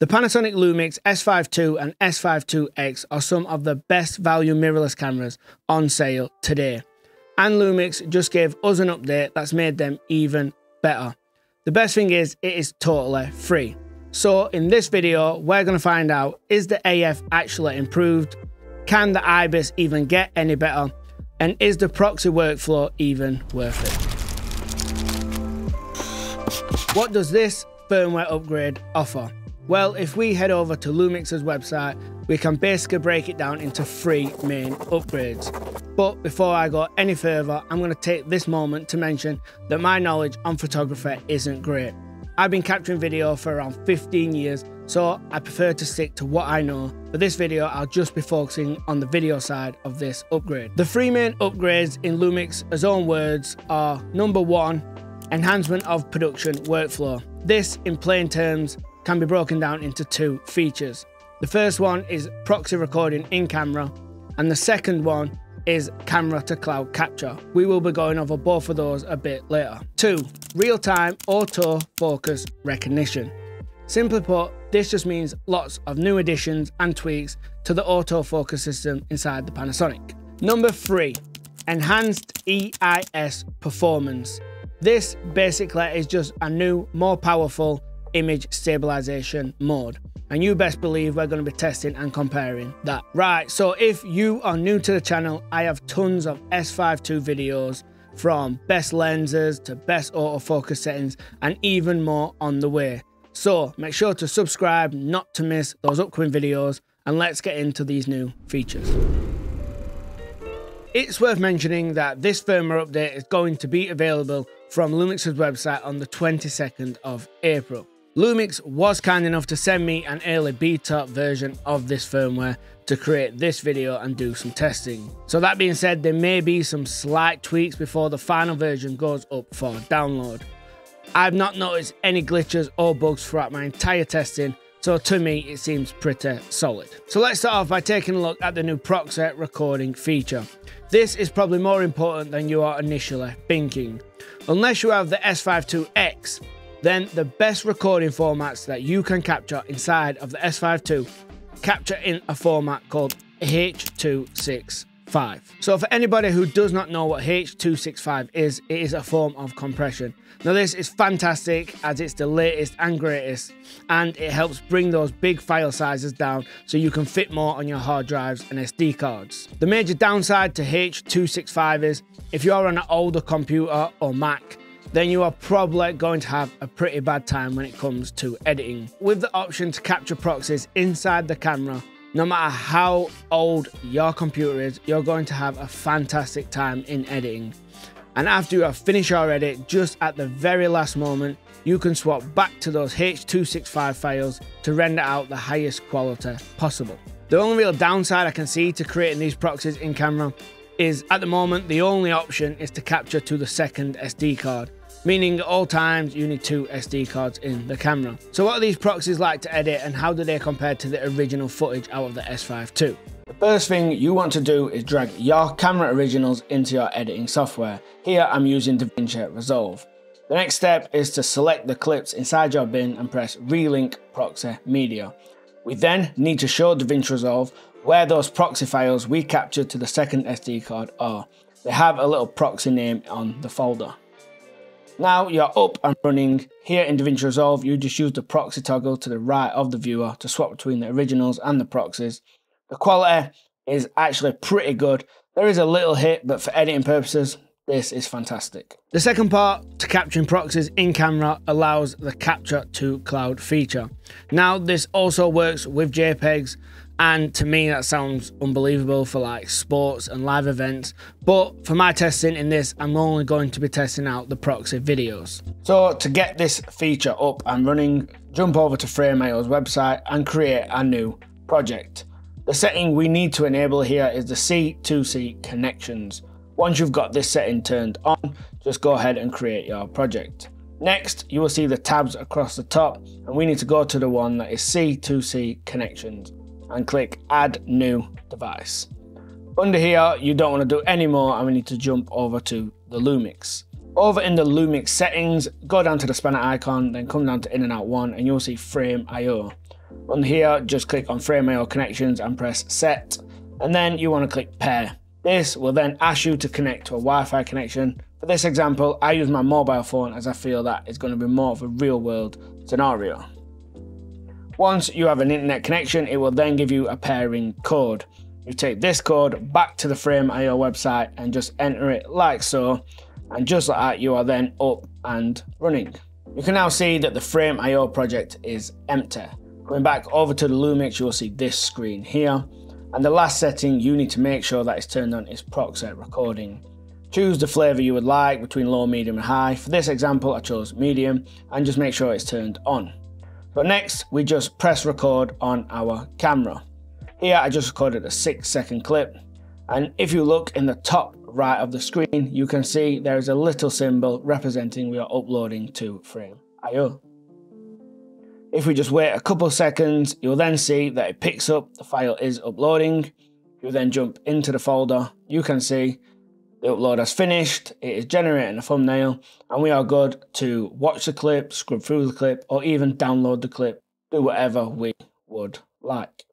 The Panasonic Lumix S5 II and S5 IIX are some of the best value mirrorless cameras on sale today. And Lumix just gave us an update that's made them even better. The best thing is it is totally free. So in this video, we're going to find out, is the AF actually improved? Can the IBIS even get any better? And is the proxy workflow even worth it? What does this firmware upgrade offer? Well, if we head over to Lumix's website, we can basically break it down into three main upgrades. But before I go any further, I'm going to take this moment to mention that my knowledge on photography isn't great. I've been capturing video for around 15 years, so I prefer to stick to what I know. For this video, I'll just be focusing on the video side of this upgrade. The three main upgrades in Lumix's own words are number one, enhancement of production workflow. This, in plain terms, can be broken down into two features. The first one is proxy recording in camera, and the second one is camera to cloud capture. We will be going over both of those a bit later. Two, real-time auto focus recognition. Simply put, this just means lots of new additions and tweaks to the autofocus system inside the Panasonic. Number three, enhanced EIS performance. This basically is just a new, more powerful image stabilization mode. And you best believe we're going to be testing and comparing that. Right, so if you are new to the channel, I have tons of S5 II videos from best lenses to best autofocus settings and even more on the way. So make sure to subscribe not to miss those upcoming videos and let's get into these new features. It's worth mentioning that this firmware update is going to be available from Lumix's website on the 22nd of April. Lumix was kind enough to send me an early beta version of this firmware to create this video and do some testing. So that being said, there may be some slight tweaks before the final version goes up for download. I've not noticed any glitches or bugs throughout my entire testing, so to me it seems pretty solid. So let's start off by taking a look at the new proxy recording feature. This is probably more important than you are initially thinking. Unless you have the S5 IIX, then the best recording formats that you can capture inside of the S5 II capture in a format called H265. So for anybody who does not know what H265 is, it is a form of compression. Now this is fantastic as it's the latest and greatest and it helps bring those big file sizes down so you can fit more on your hard drives and SD cards. The major downside to H265 is if you're on an older computer or Mac, then you are probably going to have a pretty bad time when it comes to editing. With the option to capture proxies inside the camera, no matter how old your computer is, you're going to have a fantastic time in editing. And after you have finished your edit, just at the very last moment, you can swap back to those H265 files to render out the highest quality possible. The only real downside I can see to creating these proxies in camera is at the moment the only option is to capture to the second SD card meaning at all times you need two SD cards in the camera. So what are these proxies like to edit and how do they compare to the original footage out of the S5 II? The first thing you want to do is drag your camera originals into your editing software. Here I'm using DaVinci Resolve. The next step is to select the clips inside your bin and press Relink Proxy Media. We then need to show DaVinci Resolve where those proxy files we captured to the second SD card are. They have a little proxy name on the folder. Now you're up and running. Here in DaVinci Resolve, you just use the proxy toggle to the right of the viewer to swap between the originals and the proxies. The quality is actually pretty good. There is a little hit, but for editing purposes, this is fantastic. The second part to capturing proxies in camera allows the capture to cloud feature. Now this also works with JPEGs and to me, that sounds unbelievable for like sports and live events. But for my testing in this, I'm only going to be testing out the proxy videos. So to get this feature up and running, jump over to Frame.io's website and create a new project. The setting we need to enable here is the C2C connections. Once you've got this setting turned on, just go ahead and create your project. Next, you will see the tabs across the top and we need to go to the one that is C2C connections and click add new device. Under here, you don't want to do any more and we need to jump over to the Lumix. Over in the Lumix settings, go down to the spanner icon, then come down to in and out one and you'll see Frame.io. On here, just click on Frame.io connections and press set, and then you want to click pair. This will then ask you to connect to a Wi-Fi connection. For this example, I use my mobile phone as I feel that is going to be more of a real world scenario. Once you have an internet connection, it will then give you a pairing code. You take this code back to the Frame Frame.io website and just enter it like so, and just like that, you are then up and running. You can now see that the Frame Frame.io project is empty. Going back over to the Lumix, you will see this screen here. And the last setting you need to make sure that is turned on is proxy recording. Choose the flavour you would like between low, medium and high. For this example I chose medium and just make sure it's turned on. But next we just press record on our camera. Here I just recorded a 6 second clip and if you look in the top right of the screen you can see there is a little symbol representing we are uploading to Frame.io. If we just wait a couple seconds, you'll then see that it picks up, the file is uploading. You then jump into the folder, you can see the upload has finished, it is generating a thumbnail, and we are good to watch the clip, scrub through the clip, or even download the clip, do whatever we would like.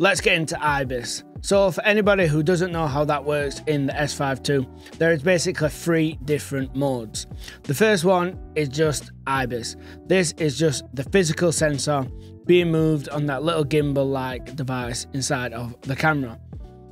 Let's get into IBIS. So for anybody who doesn't know how that works in the S5 II, there is basically three different modes. The first one is just IBIS. This is just the physical sensor being moved on that little gimbal-like device inside of the camera.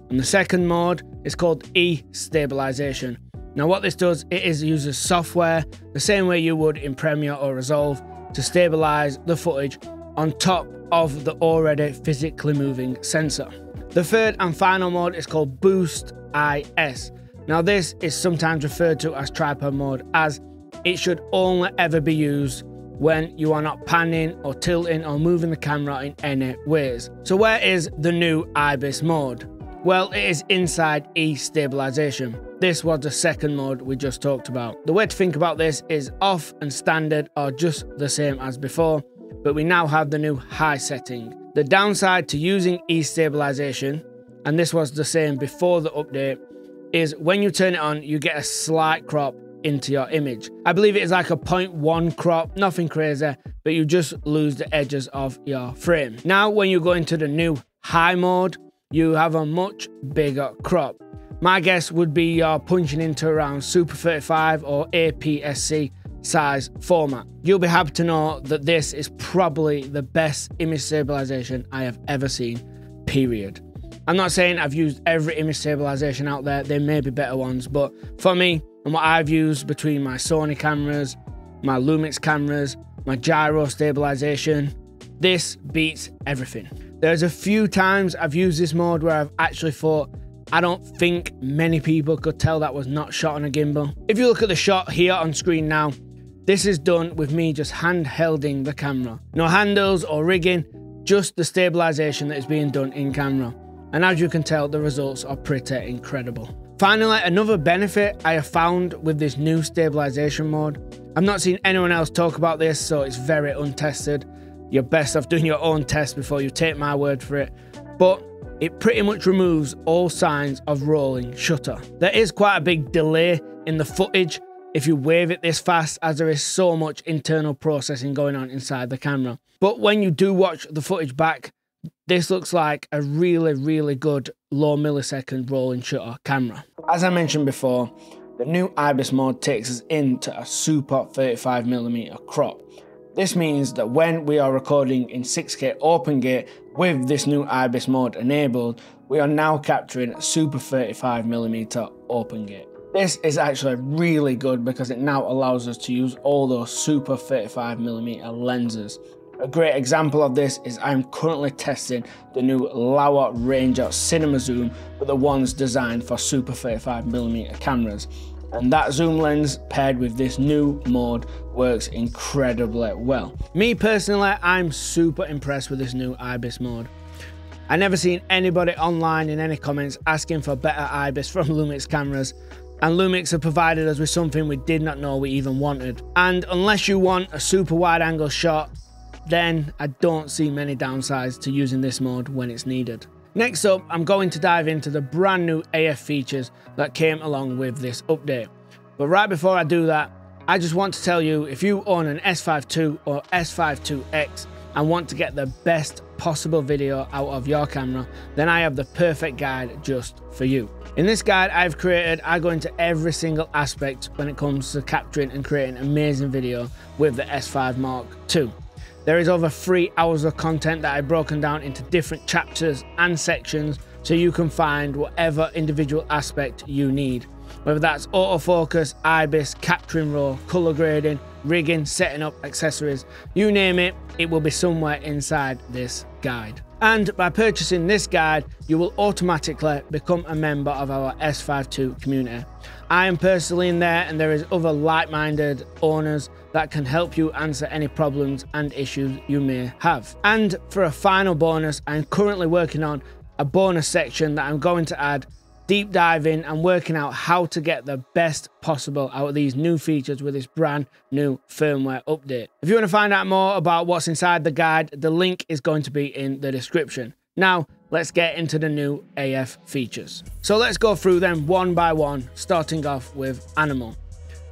And the second mode is called E-stabilization. Now what this does, it is uses software the same way you would in Premiere or Resolve to stabilize the footage on top of the already physically moving sensor. The third and final mode is called Boost IS. Now this is sometimes referred to as tripod mode as it should only ever be used when you are not panning or tilting or moving the camera in any ways. So where is the new IBIS mode? Well, it is inside E-stabilization. This was the second mode we just talked about. The way to think about this is off and standard are just the same as before, but we now have the new high setting. The downside to using E-stabilization, and this was the same before the update, is when you turn it on, you get a slight crop into your image. I believe it is like a 0.1 crop, nothing crazy, but you just lose the edges of your frame. Now, when you go into the new high mode, you have a much bigger crop. My guess would be you're punching into around Super 35 or APS-C size format. You'll be happy to know that this is probably the best image stabilization I have ever seen, period. I'm not saying I've used every image stabilization out there, there may be better ones, but for me, and what I've used between my Sony cameras, my Lumix cameras, my gyro stabilization, this beats everything. There's a few times I've used this mode where I've actually thought, I don't think many people could tell that was not shot on a gimbal. If you look at the shot here on screen now, this is done with me just hand-helding the camera. No handles or rigging, just the stabilization that is being done in camera. And as you can tell, the results are pretty incredible. Finally, another benefit I have found with this new stabilization mode. I've not seen anyone else talk about this, so it's very untested. You're best off doing your own test before you take my word for it. But it pretty much removes all signs of rolling shutter. There is quite a big delay in the footage if you wave it this fast as there is so much internal processing going on inside the camera. But when you do watch the footage back, this looks like a really, really good low millisecond rolling shutter camera. As I mentioned before, the new IBIS mode takes us into a super 35mm crop. This means that when we are recording in 6K OpenGate with this new IBIS mode enabled, we are now capturing super 35mm OpenGate. This is actually really good because it now allows us to use all those super 35mm lenses. A great example of this is I'm currently testing the new Laowa Ranger Cinema Zoom, but the ones designed for super 35mm cameras. And that zoom lens paired with this new mode works incredibly well. Me personally, I'm super impressed with this new IBIS mode. I never seen anybody online in any comments asking for better IBIS from Lumix cameras, and Lumix have provided us with something we did not know we even wanted. And unless you want a super wide angle shot, then I don't see many downsides to using this mode when it's needed. Next up, I'm going to dive into the brand new AF features that came along with this update. But right before I do that, I just want to tell you if you own an S5 II or S5 IIX and want to get the best possible video out of your camera, then I have the perfect guide just for you. In this guide I've created, I go into every single aspect when it comes to capturing and creating amazing video with the S5 Mark II. There is over three hours of content that I've broken down into different chapters and sections so you can find whatever individual aspect you need. Whether that's autofocus, IBIS, capturing raw, color grading, rigging, setting up accessories, you name it, it will be somewhere inside this guide. And by purchasing this guide, you will automatically become a member of our S5 II community. I am personally in there and there is other like-minded owners that can help you answer any problems and issues you may have. And for a final bonus, I'm currently working on a bonus section that I'm going to add deep diving and working out how to get the best possible out of these new features with this brand new firmware update. If you want to find out more about what's inside the guide, the link is going to be in the description. Now, let's get into the new AF features. So let's go through them one by one, starting off with Animal.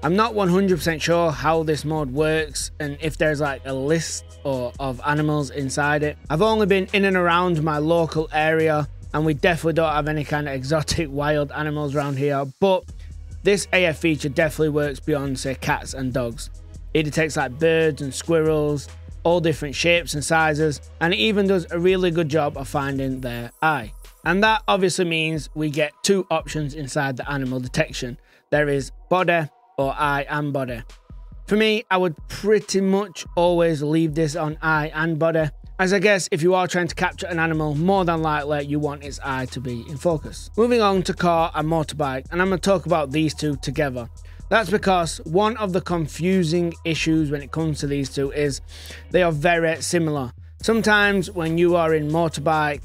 I'm not 100% sure how this mode works and if there's like a list or of animals inside it. I've only been in and around my local area and we definitely don't have any kind of exotic wild animals around here but this AF feature definitely works beyond say cats and dogs. It detects like birds and squirrels, all different shapes and sizes, and it even does a really good job of finding their eye. And that obviously means we get two options inside the animal detection. There is body or eye and body. For me, I would pretty much always leave this on eye and body as I guess if you are trying to capture an animal, more than likely you want its eye to be in focus. Moving on to car and motorbike, and I'm to talk about these two together. That's because one of the confusing issues when it comes to these two is they are very similar. Sometimes when you are in motorbike,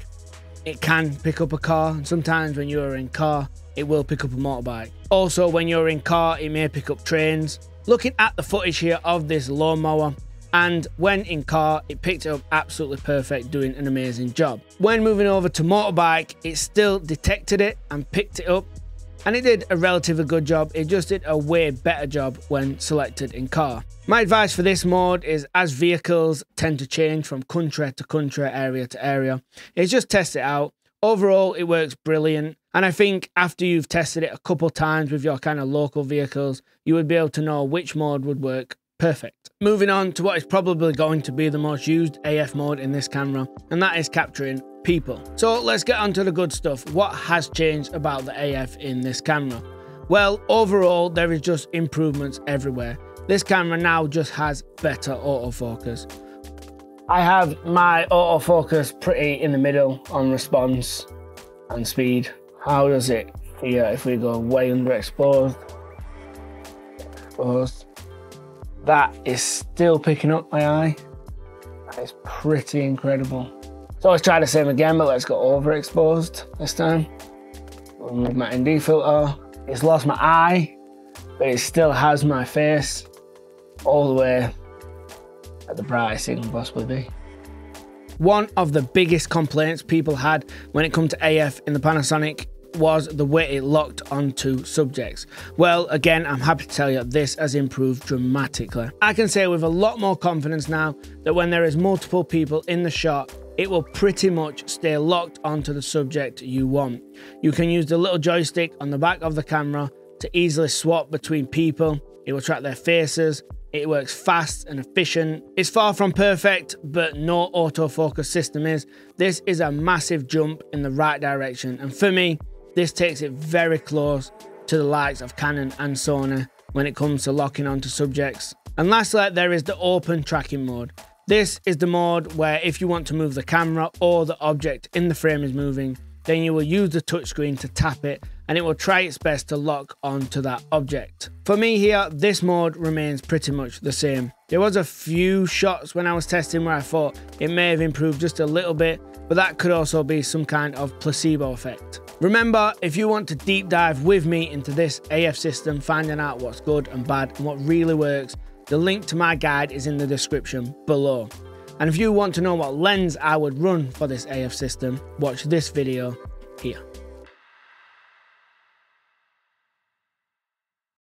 it can pick up a car, and sometimes when you are in car, it will pick up a motorbike. Also, when you're in car, it may pick up trains. Looking at the footage here of this lawnmower, and when in car it picked it up absolutely perfect doing an amazing job when moving over to motorbike it still detected it and picked it up and it did a relatively good job. It just did a way better job when selected in car. My advice for this mode is as vehicles tend to change from country to country area to area is just test it out. Overall it works brilliant. And I think after you've tested it a couple times with your kind of local vehicles, you would be able to know which mode would work Perfect. Moving on to what is probably going to be the most used AF mode in this camera, and that is capturing people. So let's get on to the good stuff. What has changed about the AF in this camera? Well, overall, there is just improvements everywhere. This camera now just has better autofocus. I have my autofocus pretty in the middle on response and speed. How does it here if we go way underexposed? Exposed that is still picking up my eye. That is pretty incredible. So let's try the same again, but let's go overexposed this time. Remove my ND filter. It's lost my eye, but it still has my face all the way at the brightest it can possibly be. One of the biggest complaints people had when it comes to AF in the Panasonic was the way it locked onto subjects. Well, again, I'm happy to tell you this has improved dramatically. I can say with a lot more confidence now that when there is multiple people in the shot, it will pretty much stay locked onto the subject you want. You can use the little joystick on the back of the camera to easily swap between people. It will track their faces. It works fast and efficient. It's far from perfect, but no autofocus system is. This is a massive jump in the right direction. And for me, this takes it very close to the likes of Canon and Sony when it comes to locking onto subjects. And lastly, there is the open tracking mode. This is the mode where if you want to move the camera or the object in the frame is moving, then you will use the touchscreen to tap it and it will try its best to lock onto that object. For me here, this mode remains pretty much the same. There was a few shots when I was testing where I thought it may have improved just a little bit, but that could also be some kind of placebo effect. Remember, if you want to deep dive with me into this AF system, finding out what's good and bad and what really works, the link to my guide is in the description below. And if you want to know what lens I would run for this AF system, watch this video here.